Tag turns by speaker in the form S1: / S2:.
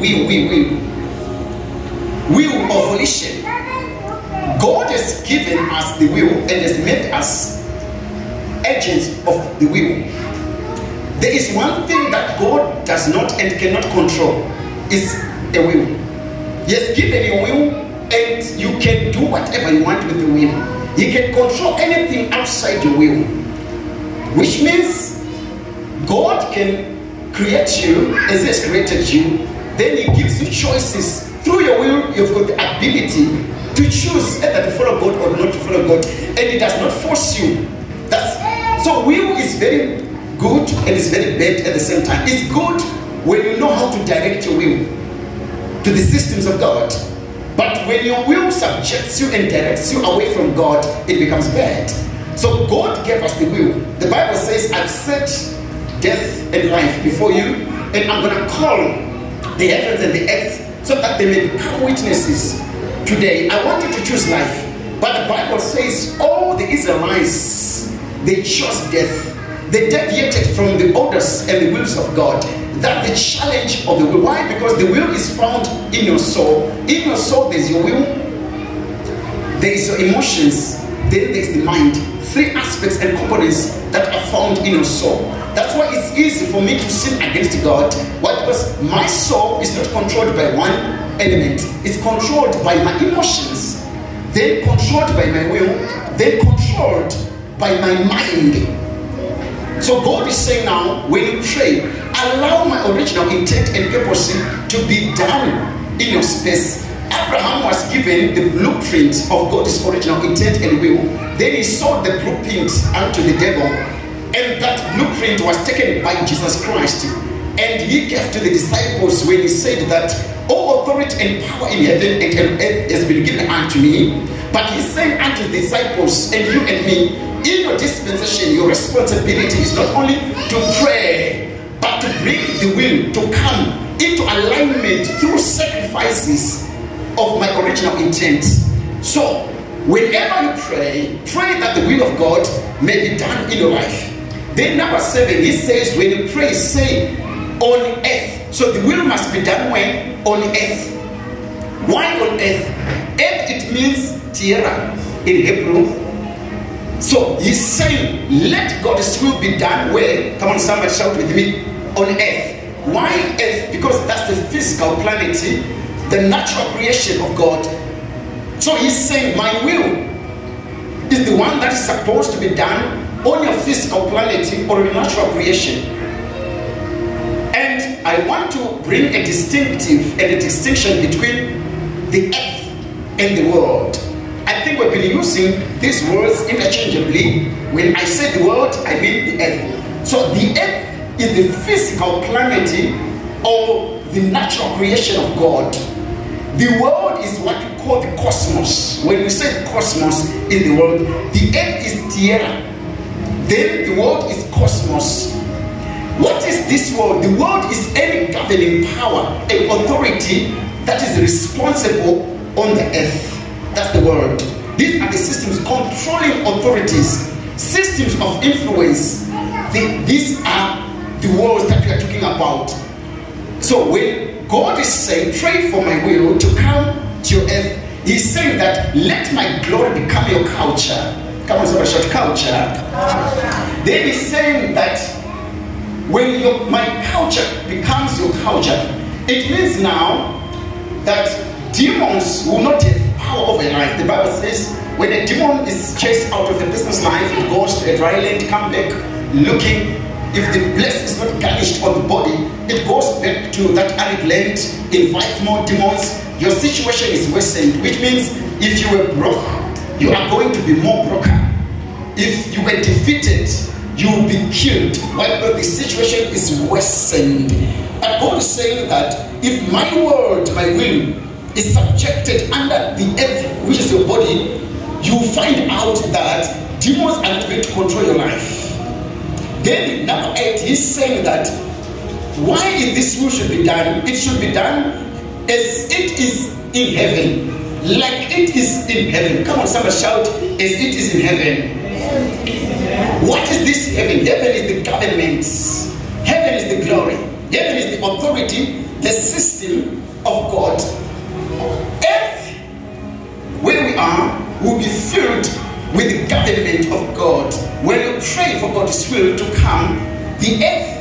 S1: will, will, will. Will volition. God has given us the will and has made us agents of the will. There is one thing that God does not and cannot control is a will. He has given you will and you can do whatever you want with the will. He can control anything outside your will. Which means God can create you as He has created you. Then He gives you choices. Through your will, you've got the ability to choose either to follow God or not to follow God. And He does not force you. That's so will is very good and it's very bad at the same time. It's good when you know how to direct your will to the systems of God. But when your will subjects you and directs you away from God, it becomes bad. So God gave us the will. The Bible says, I've set death and life before you, and I'm going to call the heavens and the earth so that they may become witnesses. Today, I want you to choose life. But the Bible says all the Israelites, they chose death. They deviated from the orders and the wills of God. That the challenge of the will. Why? Because the will is found in your soul. In your soul, there's your will, there is your emotions, then there's the mind. Three aspects and components that are found in your soul. That's why it's easy for me to sin against God. Why? Because my soul is not controlled by one element, it's controlled by my emotions, then controlled by my will, then controlled by my mind. So God is saying now, when you pray, allow my original intent and purpose to be done in your space. Abraham was given the blueprint of God's original intent and will. Then he sold the blueprint unto the devil, and that blueprint was taken by Jesus Christ. And he gave to the disciples when he said that all authority and power in heaven and on earth has been given unto me. But he said unto the disciples and you and me, in your dispensation, your responsibility is not only to pray, but to bring the will to come into alignment through sacrifices of my original intent. So, whenever you pray, pray that the will of God may be done in your life. Then, number seven, he says, when you pray, say on earth. So, the will must be done when? On earth. Why on earth? Earth, it means tierra in Hebrew. So he's saying, let God's will be done where? Come on, somebody shout with me. On earth. Why earth? Because that's the physical planet, the natural creation of God. So he's saying, my will is the one that is supposed to be done on your physical planet or your natural creation. And I want to bring a distinctive and a distinction between the earth and the world. I think we've been using these words interchangeably. When I say the world, I mean the earth. So the earth is the physical planet or the natural creation of God. The world is what we call the cosmos. When we say cosmos in the world, the earth is tierra. Then the world is cosmos. What is this world? The world is any governing power, an authority that is responsible on the earth. That's the world. These are the systems controlling authorities, systems of influence. The, these are the worlds that we are talking about. So when God is saying, pray for my will to come to your earth, He's saying that let my glory become your culture. Come on, somebody shout culture. Then He's saying that when your, my culture becomes your culture, it means now that demons will not have power over your life. The Bible says when a demon is chased out of a person's life, it goes to a dry land, come back looking. If the blessing is not garnished on the body, it goes back to that arid land, invite more demons. Your situation is worsened, which means if you were broke, you are going to be more broken. If you were defeated, you will be killed. Because the situation is worsened. But God is saying that if my word, my will, is subjected under the earth, which is your body, you find out that demons are not going to control your life. Then, number eight, he's saying that why is this will should be done? It should be done as it is in heaven, like it is in heaven. Come on, somebody shout, as it is in heaven. What is this heaven? Heaven is the government. Heaven is the glory. Heaven is the authority, the system of God, earth, where we are, will be filled with the government of God. When you pray for God's will to come, the earth